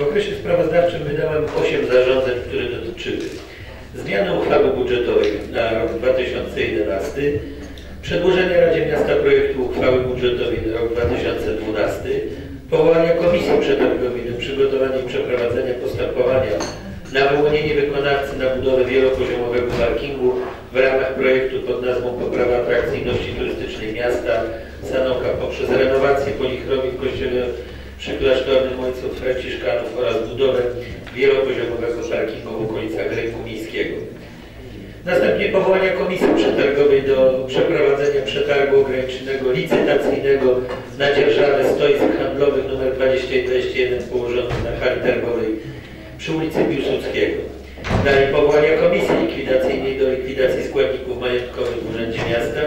W okresie sprawozdawczym wydałem 8 zarządzeń, które dotyczyły zmiany uchwały budżetowej na rok 2011, przedłożenia Radzie Miasta projektu uchwały budżetowej na rok 2012, powołania Komisji Przetargowej do przygotowania i przeprowadzenia postępowania na wyłonienie wykonawcy na budowę wielopoziomowego parkingu w ramach projektu pod nazwą Poprawa atrakcyjności turystycznej miasta Sanoka poprzez renowację polichromii w kościele przy klasztornym Ojców Franciszkanów oraz budowę wielopoziomowego parkingu w okolicach Rynku Miejskiego. Następnie powołania Komisji Przetargowej do przeprowadzenia przetargu ograniczonego licytacyjnego na dzierżawę stoisk handlowych nr 20 i 21 położonych na hali targowej przy ulicy Piłsudskiego. Dalej powołania Komisji Likwidacyjnej do likwidacji składników majątkowych w Urzędzie Miasta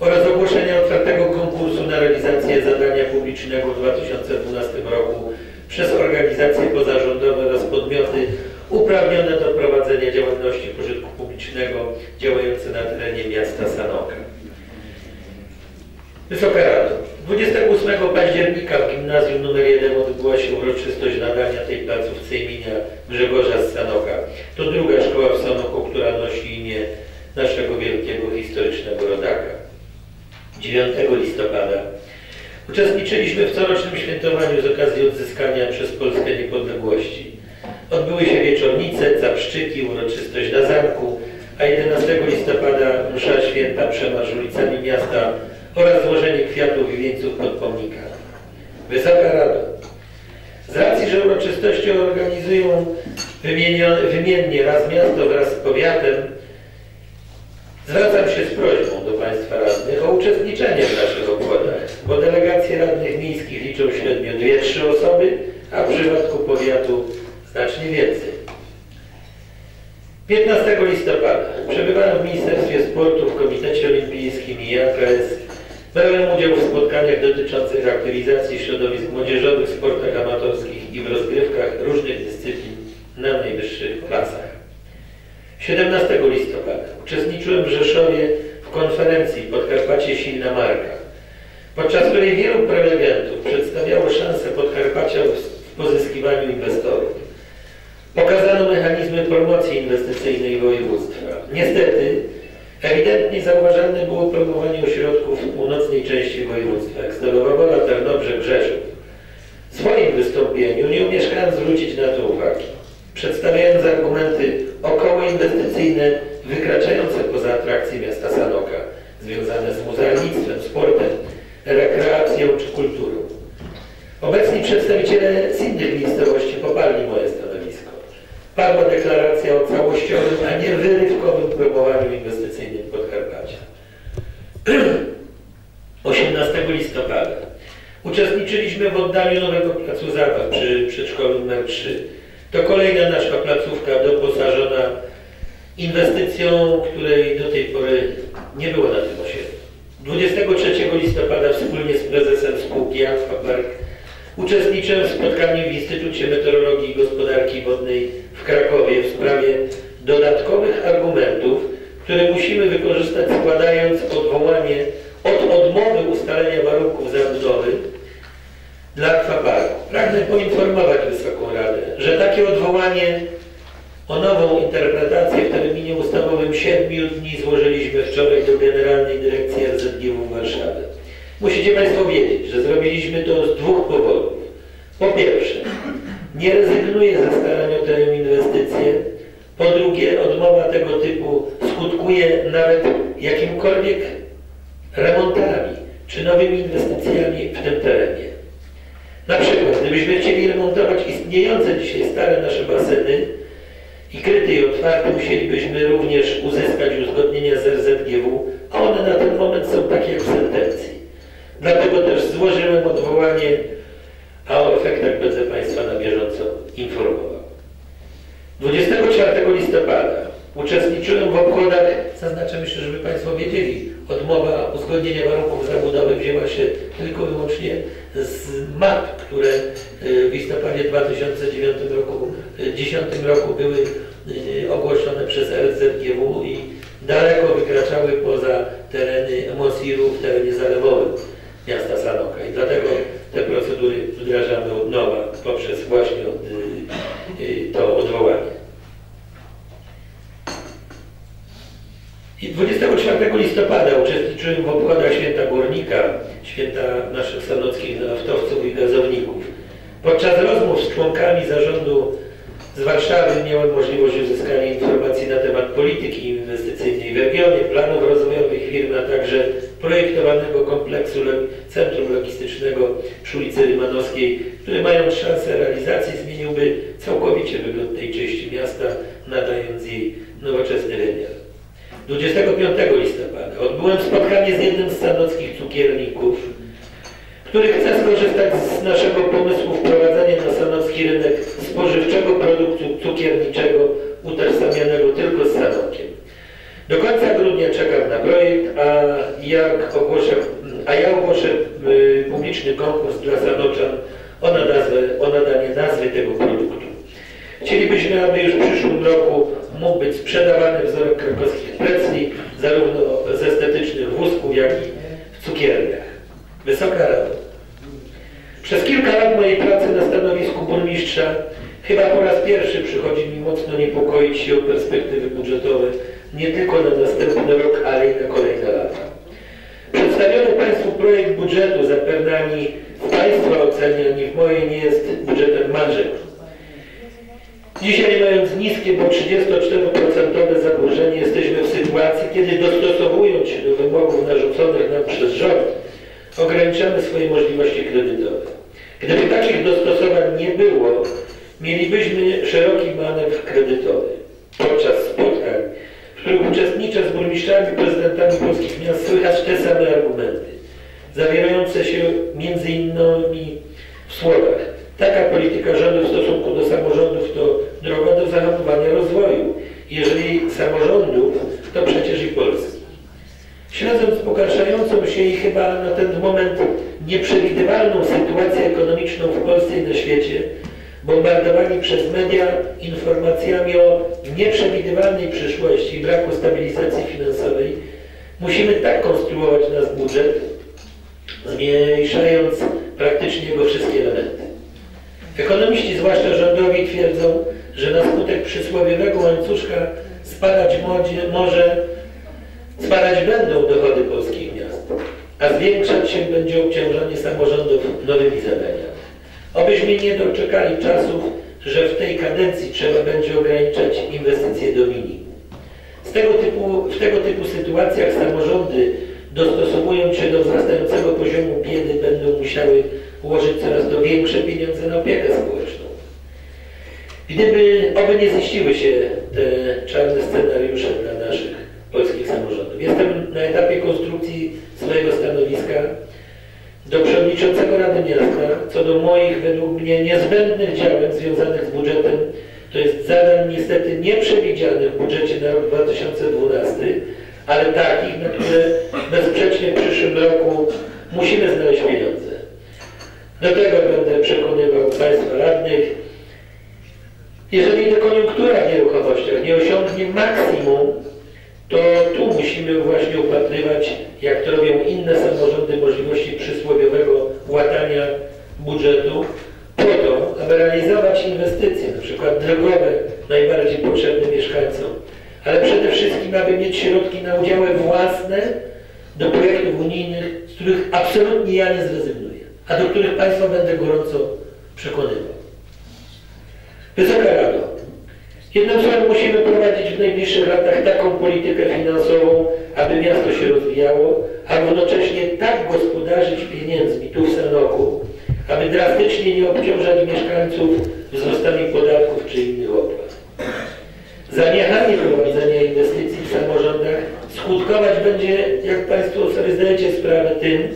oraz ogłoszenia otwartego konkursu na realizację zadania publicznego w 2012 roku przez organizacje pozarządowe oraz podmioty uprawnione do prowadzenia działalności pożytku publicznego działające na terenie miasta Sanoka. Wysoka Rado, 28 października w gimnazjum nr 1 odbyła się uroczystość nadania tej placówce imienia Grzegorza z Sanoka. To druga szkoła w Sanoku, która nosi imię naszego wielkiego historycznego rodaka. 9 listopada uczestniczyliśmy w corocznym świętowaniu z okazji odzyskania przez Polskę niepodległości. Odbyły się wieczornice, zapszczyki, uroczystość na zamku, a 11 listopada msza święta przemarsz ulicami miasta oraz złożenie kwiatów i wieńców pod pomnikami. Wysoka Rado, z racji, że uroczystości organizują wymiennie raz miasto wraz z powiatem, zwracam się z prośbą do Państwa radnych o uczestniczenie w naszych obchodach, bo delegacje radnych miejskich liczą średnio 2-3 osoby, a w przypadku powiatu znacznie więcej. 15 listopada przebywałem w Ministerstwie Sportu, w Komitecie Olimpijskim i AKS. Brałem udział w spotkaniach dotyczących aktywizacji środowisk młodzieżowych w sportach amatorskich i w rozgrywkach różnych dyscyplin na najwyższych klasach. 17 listopada uczestniczyłem w Rzeszowie w konferencji Podkarpacie Silna Marka, podczas której wielu prelegentów przedstawiało szanse Podkarpacia w pozyskiwaniu inwestorów. Pokazano mechanizmy promocji inwestycyjnej województwa. Niestety, ewidentnie zauważalne było promowanie ośrodków w północnej części województwa, jak Stalowa Tarnobrzeg, Rzeszów. W swoim wystąpieniu nie umieszkałem zwrócić na to uwagi, przedstawiając argumenty okołoinwestycyjne wykraczające poza atrakcje miasta Sanoka, związane z muzealnictwem, sportem, rekreacją czy kulturą. Obecni przedstawiciele z innych miejscowości poparli moje stanowisko. Padła deklaracja o całościowym, a nie wyrywkowym promowaniu inwestycyjnym Podkarpacia. 18 listopada uczestniczyliśmy w oddaniu nowego placu zabaw przy przedszkolu nr 3. To kolejna nasza placówka doposażona inwestycją, której do tej pory nie było na tym osiedlu. 23 listopada wspólnie z prezesem spółki Aquapark uczestniczyłem w spotkaniu w Instytucie Meteorologii i Gospodarki Wodnej w Krakowie w sprawie dodatkowych argumentów, które musimy wykorzystać składając odwołanie od odmowy ustalenia warunków zabudowy dla akwaparku. Pragnę poinformować że takie odwołanie o nową interpretację w terminie ustawowym 7 dni złożyliśmy wczoraj do Generalnej Dyrekcji RZGW Warszawy. Musicie Państwo wiedzieć, że zrobiliśmy to z dwóch powodów. Po pierwsze, nie rezygnuję ze starań o tę inwestycję. Po drugie, odmowa tego typu skutkuje nawet jakimkolwiek remontami czy nowymi inwestycjami w tym terenie. Na przykład, gdybyśmy chcieli remontować istniejące dzisiaj stare nasze baseny i kryte i otwarte, musielibyśmy również uzyskać uzgodnienia z RZGW, a one na ten moment są takie jak w sentencji. Dlatego też złożyłem odwołanie, a o efektach będę Państwa na bieżąco informował. 24 listopada uczestniczyłem w obchodach, zaznaczam jeszcze, żeby Państwo wiedzieli, odmowa uzgodnienia warunków zabudowy wzięła się tylko i wyłącznie z map, które y, w listopadzie 2009 roku, 10 y, roku były y, ogłoszone przez RZGW i daleko wykraczały poza tereny Mosiru w terenie zalewowym miasta Sanoka i dlatego te procedury wdrażamy od nowa. poprzez właśnie od, to odwołanie. I 24 listopada uczestniczyłem w obchodach święta górnika, święta naszych sanockich naftowców i gazowników. Podczas rozmów z członkami zarządu z Warszawy miałem możliwość uzyskania informacji na temat polityki inwestycyjnej w regionie, planów rozwojowych firm, a także projektowanego kompleksu centrum logistycznego przy ulicy Rymanowskiej, który mając szansę realizacji zmieniłby całkowicie wygląd tej części miasta, nadając jej nowoczesny wymiar. 25 listopada odbyłem spotkanie z jednym z stanockich cukierników, który chce skorzystać z naszego pomysłu wprowadzenia na sanocki rynek spożywczego produktu cukierniczego utożsamianego tylko z Sanokiem. Do końca grudnia czekam na projekt, a, jak ogłoszę, a ja ogłoszę y, publiczny konkurs dla Sanoczan o, o nadanie nazwy tego produktu. Chcielibyśmy, aby już w przyszłym roku mógł być sprzedawany wzorek krakowskich precli, zarówno z estetycznych wózków, jak i w cukierniach. Wysoka Rado. Przez kilka lat mojej pracy na stanowisku burmistrza chyba po raz pierwszy przychodzi mi mocno niepokoić się o perspektywy budżetowe nie tylko na następny rok, ale i na kolejne lata. Przedstawiony Państwu projekt budżetu zapewne ani w Państwa ocenie, ani w mojej nie jest budżetem marzeń. Dzisiaj mając niskie, bo 34% zadłużenie, jesteśmy w sytuacji, kiedy dostosowując się do wymogów narzuconych nam przez rząd, ograniczamy swoje możliwości kredytowe. Gdyby takich dostosowań nie było, mielibyśmy szeroki manewr kredytowy. Podczas spotkań, w których uczestniczę z burmistrzami, prezydentami polskich miast, słychać te same argumenty, zawierające się między innymi w słowach Taka polityka rządu w stosunku do samorządów to droga do zahamowania rozwoju. Jeżeli samorządów, to przecież i Polski. Śledząc pogarszającą się i chyba na ten moment nieprzewidywalną sytuację ekonomiczną w Polsce i na świecie, bombardowani przez media informacjami o nieprzewidywalnej przyszłości i braku stabilizacji finansowej, musimy tak konstruować nasz budżet, zmniejszając praktycznie jego wszystkie elementy. Ekonomiści, zwłaszcza rządowi, twierdzą, że na skutek przysłowiowego łańcuszka spadać może, spadać będą dochody polskich miast, a zwiększać się będzie obciążenie samorządów nowymi zadaniami. Obyśmy nie doczekali czasów, że w tej kadencji trzeba będzie ograniczać inwestycje do minimum. Z tego typu, w tego typu sytuacjach samorządy dostosowując się do wzrastającego poziomu biedy będą musiały ułożyć coraz to większe pieniądze na opiekę społeczną. Gdyby oby nie ziściły się te czarne scenariusze dla naszych polskich samorządów. Jestem na etapie konstrukcji swojego stanowiska do przewodniczącego Rady Miasta co do moich według mnie niezbędnych działań związanych z budżetem, to jest zadań niestety nieprzewidzianych w budżecie na rok 2012, ale takich, na które bezsprzecznie w przyszłym roku musimy znaleźć pieniądze. Do tego będę przekonywał Państwa radnych. Jeżeli dekoniunktura w nieruchomościach nie osiągnie maksimum, to tu musimy właśnie upatrywać, jak to robią inne samorządy, możliwości przysłowiowego łatania budżetu po to, aby realizować inwestycje, na przykład drogowe, najbardziej potrzebne mieszkańcom, ale przede wszystkim, aby mieć środki na udziały własne do projektów unijnych, z których absolutnie ja nie zrezygnuję a do których Państwa będę gorąco przekonywał. Wysoka Rado, jednym słowem musimy prowadzić w najbliższych latach taką politykę finansową, aby miasto się rozwijało, a równocześnie tak gospodarzyć pieniędzmi tu w Sanoku, aby drastycznie nie obciążać mieszkańców wzrostami podatków czy innych opłat. Zaniechanie prowadzenia inwestycji w samorządach skutkować będzie, jak Państwo sobie zdajecie sprawę, tym,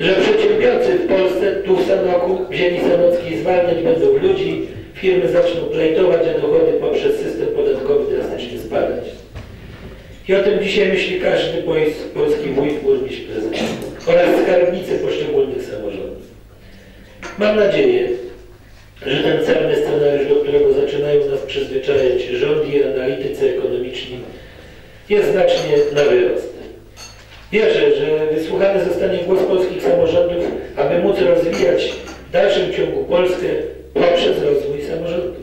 że przedsiębiorcy w Polsce, tu w Sanoku, w ziemi sanockiej zwalniać będą ludzi, firmy zaczną plejtować, a dochody poprzez system podatkowy drastycznie spadać. I o tym dzisiaj myśli każdy polski wójt, burmistrz, prezydent oraz skarbnicy poszczególnych samorządów. Mam nadzieję, że ten celny scenariusz, do którego zaczynają nas przyzwyczajać rząd i analitycy ekonomiczni, jest znacznie na wyrost. Wierzę, że wysłuchany zostanie głos polskich samorządów, aby móc rozwijać w dalszym ciągu Polskę rozwój samorządów.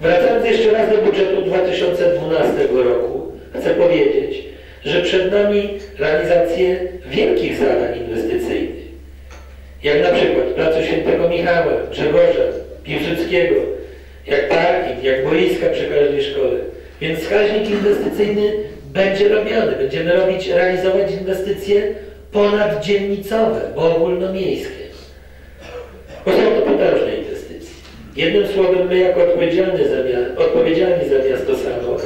Wracając jeszcze raz do budżetu 2012 roku, chcę powiedzieć, że przed nami realizacje wielkich zadań inwestycyjnych. Jak na przykład Placu Świętego Michała, Grzegorza, Piłsudskiego, jak parking, jak boiska przy każdej szkole. Więc wskaźnik inwestycyjny będzie robiony. Będziemy robić, realizować inwestycje ponaddzielnicowe, bo ogólnomiejskie. Bo są to potężne inwestycje. Jednym słowem, my jako odpowiedzialni za, odpowiedzialni za miasto Samo,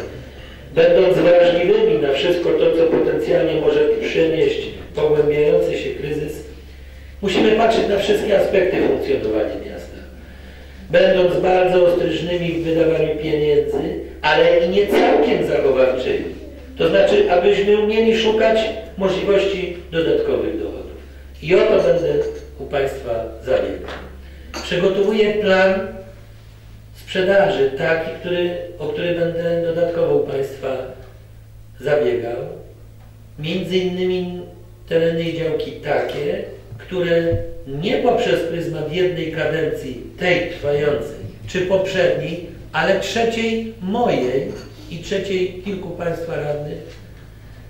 będąc wrażliwymi na wszystko to, co potencjalnie może przynieść pogłębiający się kryzys, musimy patrzeć na wszystkie aspekty funkcjonowania miasta. Będąc bardzo ostrożnymi w wydawaniu pieniędzy, ale i nie całkiem zachowawczymi. To znaczy, abyśmy umieli szukać możliwości dodatkowych dochodów. I o to będę u Państwa zabiegał. Przygotowuję plan sprzedaży, taki, który, o który będę dodatkowo u Państwa zabiegał. Między innymi tereny i działki takie, które nie poprzez pryzmat jednej kadencji, tej trwającej, czy poprzedniej, ale trzeciej mojej i trzeciej kilku Państwa radnych,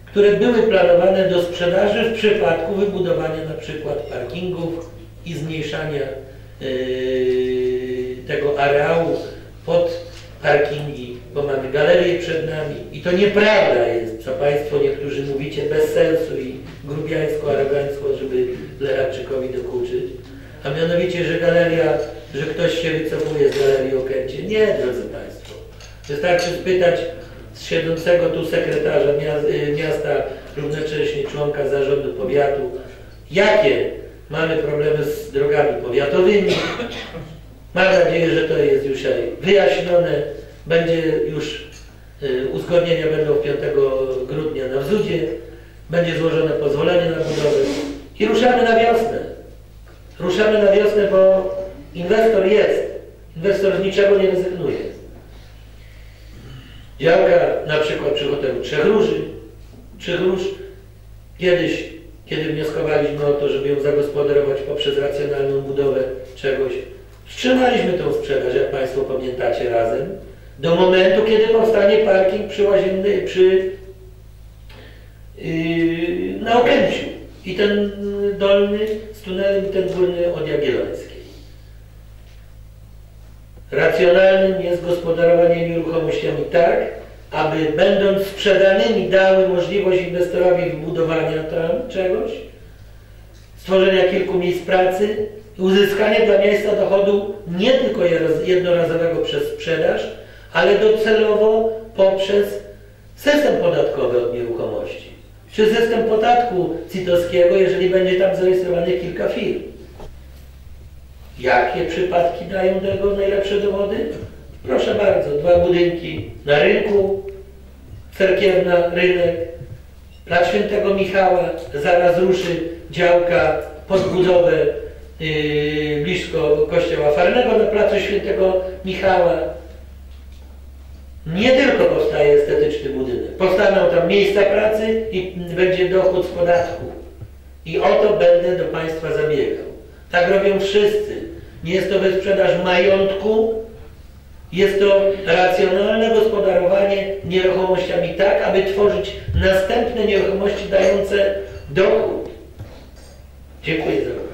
które były planowane do sprzedaży w przypadku wybudowania na przykład parkingów i zmniejszania yy, tego areału pod parkingi, bo mamy galerię przed nami i to nieprawda jest, co Państwo niektórzy mówicie bez sensu i grubiańsko, arogancko, żeby Lechaczykowi dokuczyć, a mianowicie, że galeria, że ktoś się wycofuje z galerii Okęcie. Nie, drodzy Państwo. Wystarczy spytać siedzącego tu sekretarza y, miasta, równocześnie członka zarządu powiatu, jakie mamy problemy z drogami powiatowymi. Mam nadzieję, że to jest już wyjaśnione. Będzie już y, uzgodnienia będą 5 grudnia na wzudzie. Będzie złożone pozwolenie na budowę i ruszamy na wiosnę. Ruszamy na wiosnę, bo inwestor jest. Inwestor z niczego nie rezygnuje. Działka na przykład przy hotelu Trzech Róży. Trzech Róż kiedyś, kiedy wnioskowaliśmy o to, żeby ją zagospodarować poprzez racjonalną budowę czegoś, wstrzymaliśmy tą sprzedaż, jak Państwo pamiętacie razem, do momentu, kiedy powstanie parking przy łazienny, przy yy, na Okęciu. I ten dolny z tunelem ten górny od Jagiellońskiej. Racjonalnym jest gospodarowanie nieruchomościami tak, aby będąc sprzedanymi dały możliwość inwestorowi wybudowania tam czegoś, stworzenia kilku miejsc pracy i uzyskania dla miejsca dochodu nie tylko jednorazowego przez sprzedaż, ale docelowo poprzez system podatkowy od nieruchomości, czy system podatku CIT-owskiego, jeżeli będzie tam zarejestrowanych kilka firm. Jakie przypadki dają tego najlepsze dowody? Proszę bardzo, dwa budynki na rynku, cerkiewna, rynek, Plac Świętego Michała, zaraz ruszy działka pod budowę blisko kościoła Farnego na Placu Świętego Michała. Nie tylko powstaje estetyczny budynek, powstaną tam miejsca pracy i będzie dochód z podatku. I o to będę do Państwa zabiegał. Tak robią wszyscy. Nie jest to wyprzedaż majątku, jest to racjonalne gospodarowanie nieruchomościami tak, aby tworzyć następne nieruchomości dające dochód. Dziękuję za uwagę.